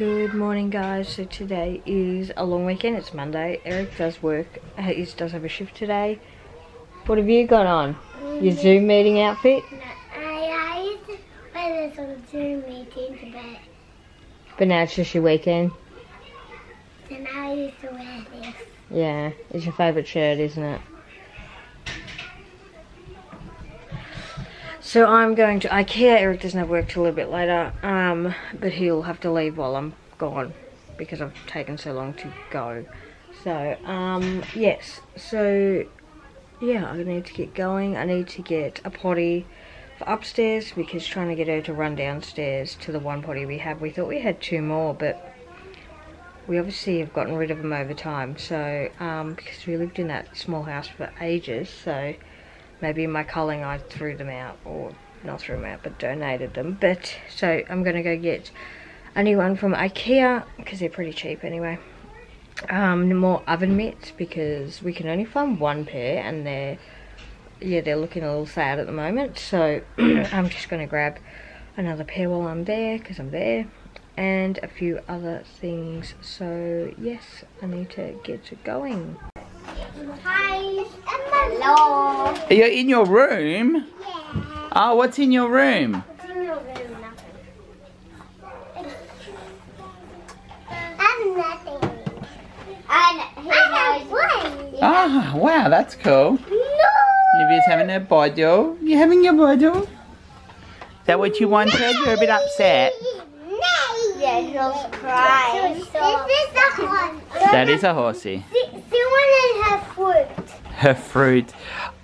Good morning guys, so today is a long weekend, it's Monday. Eric does work, he does have a shift today. What have you got on? Your mm-hmm. Zoom meeting outfit? I, used to wear this on Zoom meetings, but But now it's just your weekend? then I used to wear this. Yeah, it's your favourite shirt, isn't it? So I'm going to IKEA. Eric doesn't have work till a little bit later, um, but he'll have to leave while I'm gone because I've taken so long to go. So, um, yes. So, yeah, I need to get going. I need to get a potty for upstairs because trying to get her to run downstairs to the one potty we have. We thought we had two more, but we obviously have gotten rid of them over time. So, um, because we lived in that small house for ages, so maybe my culling I threw them out, or not threw them out, but donated them. But, so I'm going to go get a new one from Ikea, because they're pretty cheap anyway. Um, more oven mitts, because we can only find one pair, and they're, yeah, they're looking a little sad at the moment. So, I'm just going to grab another pair while I'm there, because I'm there and a few other things. So yes, I need to get going. Hi. Hello. You're in your room? Yeah. Oh, what's in your room? What's in your room? Nothing. I have nothing. And he I have one. Ah, wow, that's cool. No. Libby's having a bottle. You having your bottle? Is that what you wanted? You're a bit upset. No. Yeah, she'll cry. This is the horse. That is a horsey. Someone in her foot. Her fruit.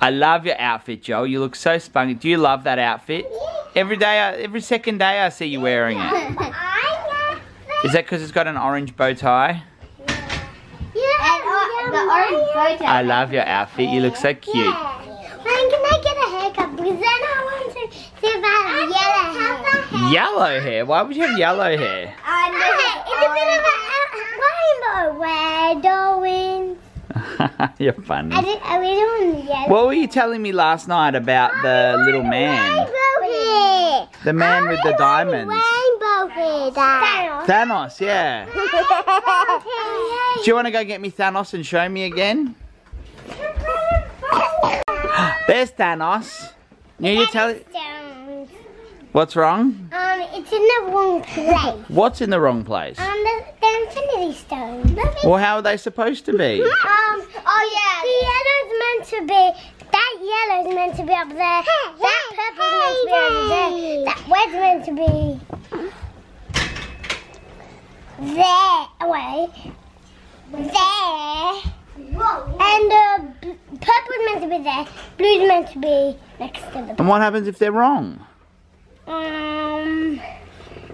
I love your outfit, Joel. You look so spunky. Do you love that outfit? Every day, I- every second day I see you wearing it. Is that because it's got an orange bow tie? Yeah, and the orange bow tie. I love your outfit. You look so cute. When can I get a haircut? Because then I want to see if I have yellow hair. Yellow hair? Why would you have yellow hair? I And it's a bit of a uh, rainbow. Red, orange. You're funny. I, did, I really want yellow. What were you telling me last night about the little man? Rainbow hair. The man with the diamonds. Rainbow hair. Thanos. Thanos, yeah. Do you want to go get me Thanos and show me again? There's Thanos. Yeah, you tell Stones. What's wrong? Um, it's in the wrong place. What's in the wrong place? Um, the, the Infinity Stones. Well, how are they supposed to be? Um, meant to be, that yellow's meant to be up there. that purple purple's meant to be over there. That red's meant to be there. away, There. And uh, b- purple's meant to be there. Blue's meant to be next to the And what happens if they're wrong? Um,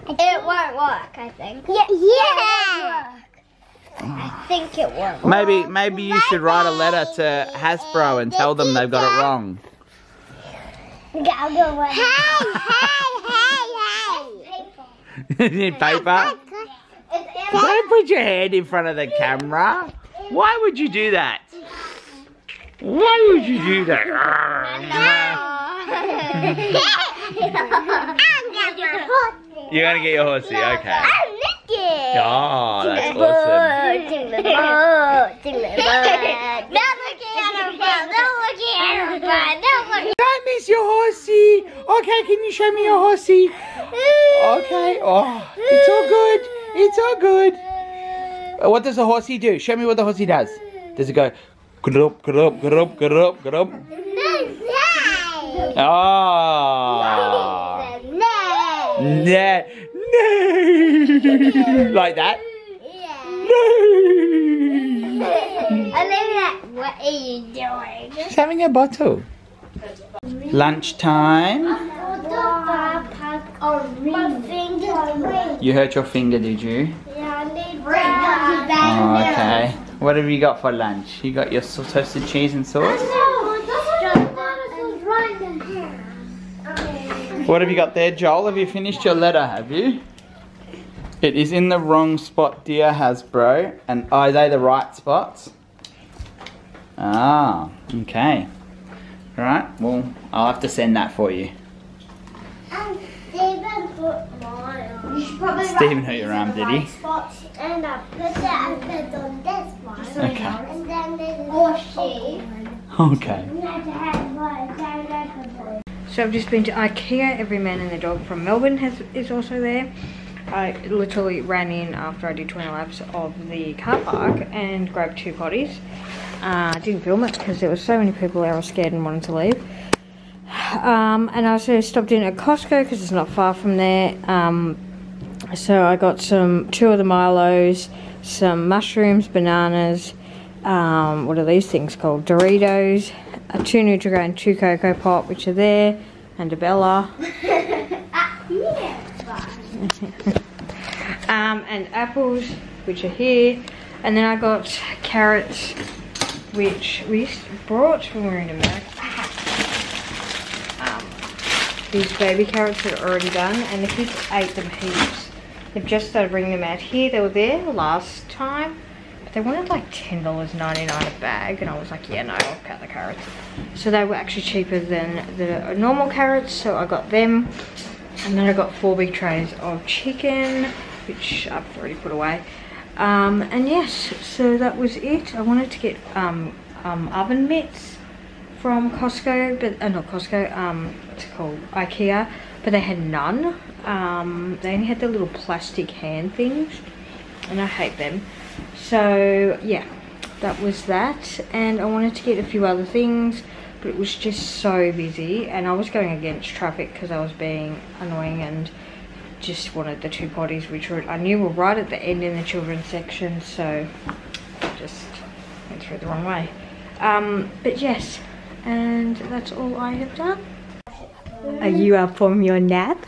it won't work, I think. Yeah, yeah. I think it won't. Maybe maybe you should write a letter to Hasbro and tell them they've got it wrong. I'll go away. Hey, hey, hey, hey. you need paper? Don't put your hand in front of the camera. Why would you do that? Why would you do that? You're gonna get your horsey, okay. Oh, that's awesome. Don't miss your horsey. Okay, can you show me your horsey? Okay. Oh, it's all good. It's all good. Uh, What does the horsey do? Show me what the horsey does. Does it go grup grup grup grup grup? Oh. No. No. like that? Yeah. No. What are you doing? She's having a bottle. Lunchtime. You hurt your finger, did you? Yeah, oh, okay. What have you got for lunch? You got your toasted cheese and sauce? What have you got there, Joel? Have you finished your letter, have you? It is in the wrong spot, dear Hasbro. And are they the right spots? Ah, okay. All right, well, I'll have to send that for you. They even put mine on. Probably Stephen hurt your arm, did he? Spots and I put it and put on this one. Okay. And then there's a she. Okay. And then I have one down there for So I've just been to IKEA. Every man and their dog from Melbourne has is also there. I literally ran in after I did 20 laps of the car park and grabbed two potties. Uh, didn't film it because there were so many people there I was scared and wanted to leave. Um, and I also stopped in at Costco because it's not far from there. Um, so I got some two of the Milos, some mushrooms, bananas. Um, what are these things called? Doritos, uh, two Nutrigrain, two Cocoa Pop, which are there, and a Bella. um, and apples, which are here. And then I got carrots, which we brought when we were in America. Um, these baby carrots are already done, and the kids ate them heaps. They've just started bringing them out here. They were there last time, but they wanted like $10.99 a bag, and I was like, yeah, no, I'll cut the carrots. So they were actually cheaper than the normal carrots, so I got them. And then I got four big trays of chicken, which I've already put away. Um, and yes, so that was it. I wanted to get um, um, oven mitts from Costco, but uh, not Costco, um, it's called IKEA, but they had none. Um, they only had the little plastic hand things, and I hate them. So yeah, that was that. And I wanted to get a few other things, but it was just so busy, and I was going against traffic because I was being annoying and just wanted the two potties, which were, I knew were right at the end in the children's section, so I just went through the wrong way. Um, but yes, and that's all I have done. Are you up from your nap?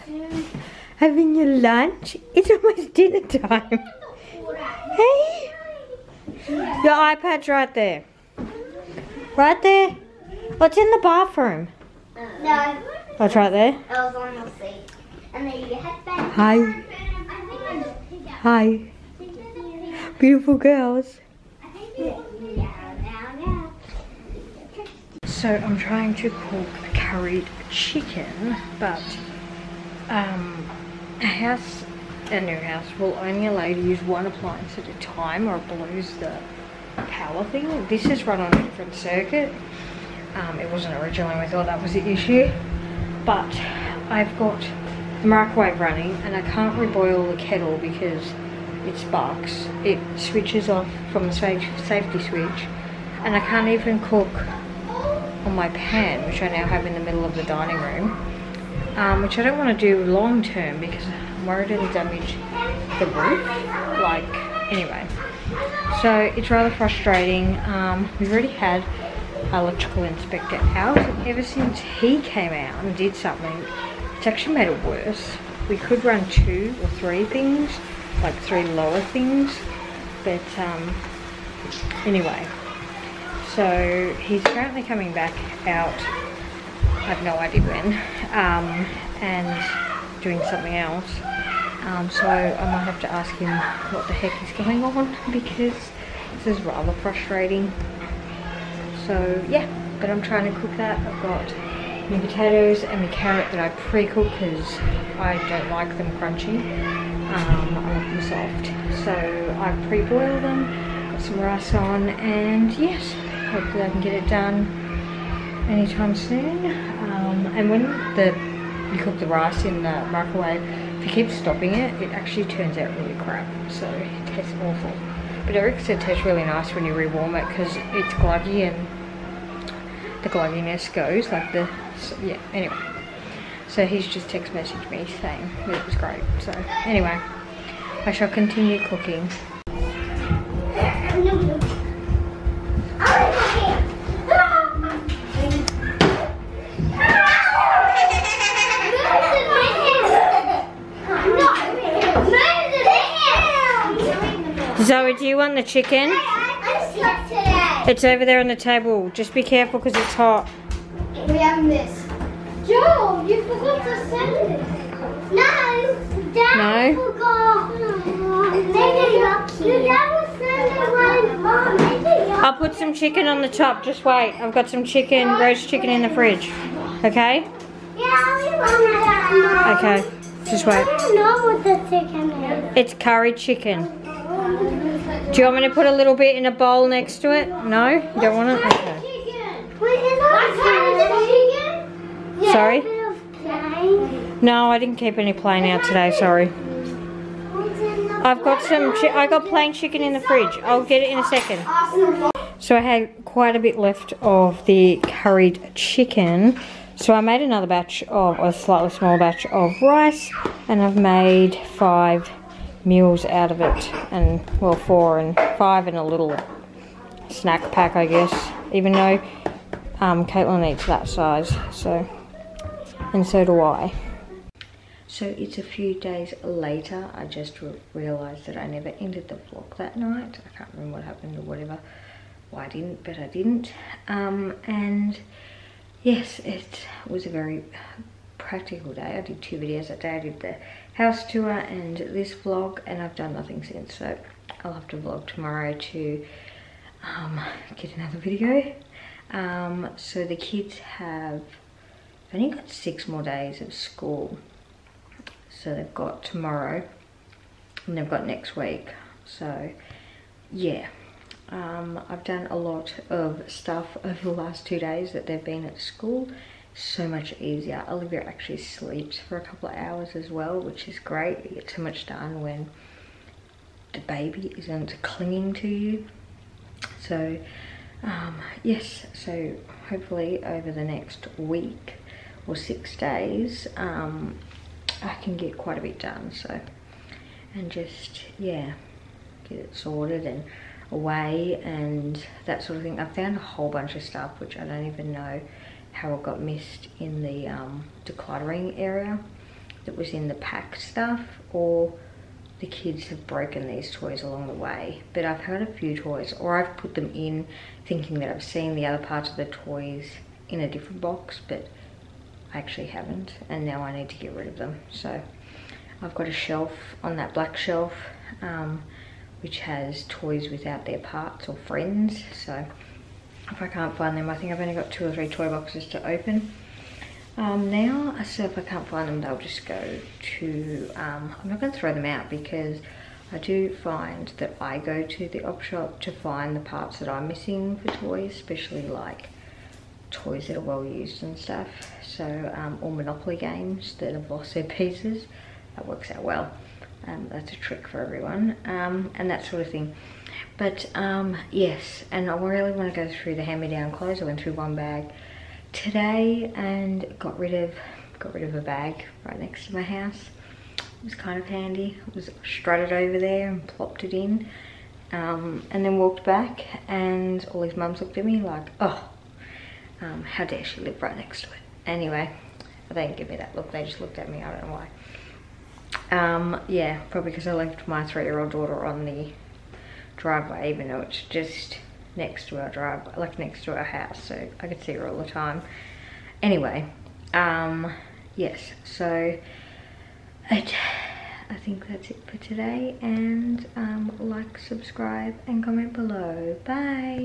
Having your lunch? It's almost dinner time. Hey? Your iPad's right there. Right there? What's in the bathroom? No, What's right there? it was on the seat. And then you head back. Hi. I think I just Hi. Beautiful girls. So I'm trying to cook a curried chicken, but um, a house, a new house, will only allow you to use one appliance at a time or it blows the power thing. This is run on a different circuit. Um, it wasn't originally, we thought that was the issue. But I've got the microwave running and I can't reboil the kettle because it sparks. It switches off from the safety switch and I can't even cook on my pan, which I now have in the middle of the dining room, um, which I don't want to do long term because I'm worried it'll damage the roof. Like, anyway. So it's rather frustrating. Um, we've already had electrical inspector out. Ever since he came out and did something, it's actually made it worse. We could run two or three things, like three lower things, but um, anyway. So he's currently coming back out, I have no idea when, um, and doing something else. Um, so I might have to ask him what the heck is going on because this is rather frustrating. So yeah, but I'm trying to cook that. I've got my potatoes and my carrot that I pre-cook because I don't like them crunchy. Um, I like them soft. So I pre-boil them, got some rice on, and yes, hopefully I can get it done anytime soon. Um, and when the you cook the rice in the microwave, if you keep stopping it, it actually turns out really crap. So it tastes awful. But Eric said it tastes really nice when you rewarm it because it's gluggy and the glugginess goes like the yeah. Anyway, so he's just text messaged me saying that it was great. So anyway, I shall continue cooking. Zoe, do you want the chicken? It's over there on the table. Just be careful because it's hot. We have this. Joe, you forgot to send it. No, Dad No? forgot. Maybe your dad will send it when. Maybe your I'll put some chicken on the top. Just wait. I've got some chicken, roast chicken in the fridge. Okay? Yeah, we want that. Okay. Just wait. I don't know what the chicken is. It's curry chicken. Do you want me to put a little bit in a bowl next to it? No? You don't want it? Okay. Wait, is that chicken? Sorry? A bit of plain. No, I didn't keep any plain out today, sorry. What's in the I've got some, chi I got plain chicken in the fridge. I'll get it in a second. So I had quite a bit left of the curried chicken. So I made another batch of, a slightly smaller batch of rice. And I've made five meals out of it. And, well, four and five and a little snack pack, I guess. Even though um, Caitlin eats that size. So, and so do I. So it's a few days later. I just re realised that I never ended the vlog that night. I can't remember what happened or whatever. Why I didn't, but I didn't. Um, and yes, it was a very practical day. I did two videos that day. I did the house tour and this vlog, and I've done nothing since. So I'll have to vlog tomorrow to um, get another video. Um, so the kids have only got six more days of school. So they've got tomorrow and they've got next week. So yeah, um, I've done a lot of stuff over the last two days that they've been at school. So much easier. Olivia actually sleeps for a couple of hours as well, which is great. You get so much done when the baby isn't clinging to you. So um, yes, so hopefully over the next week or six days, um, I can get quite a bit done. So, and just, yeah, get it sorted and away and that sort of thing. I found a whole bunch of stuff which I don't even know how it got missed in the um, decluttering area that was in the packed stuff or the kids have broken these toys along the way. But I've had a few toys or I've put them in thinking that I've seen the other parts of the toys in a different box but I actually haven't and now I need to get rid of them. So I've got a shelf on that black shelf um, which has toys without their parts or friends. So if I can't find them I think I've only got two or three toy boxes to open um, now, so if I can't find them, they'll just go to, um, I'm not going to throw them out because I do find that I go to the op shop to find the parts that I'm missing for toys, especially like toys that are well used and stuff. So, um, or Monopoly games that have lost their pieces, that works out well. Um, that's a trick for everyone, um, and that sort of thing. But um, yes, and I really want to go through the hand-me-down clothes. I went through one bag today and got rid of got rid of a bag right next to my house. It was kind of handy. It was strutted over there and plopped it in um, and then walked back and all his mums looked at me like oh um, how dare she live right next to it? Anyway they didn't give me that look. They just looked at me. I don't know why um, yeah probably because I left my three-year-old daughter on the driveway even though it's just next to our drive, like next to our house, so I could see her all the time. Anyway, um, yes, so I, I think that's it for today, and um, like, subscribe, and comment below. Bye!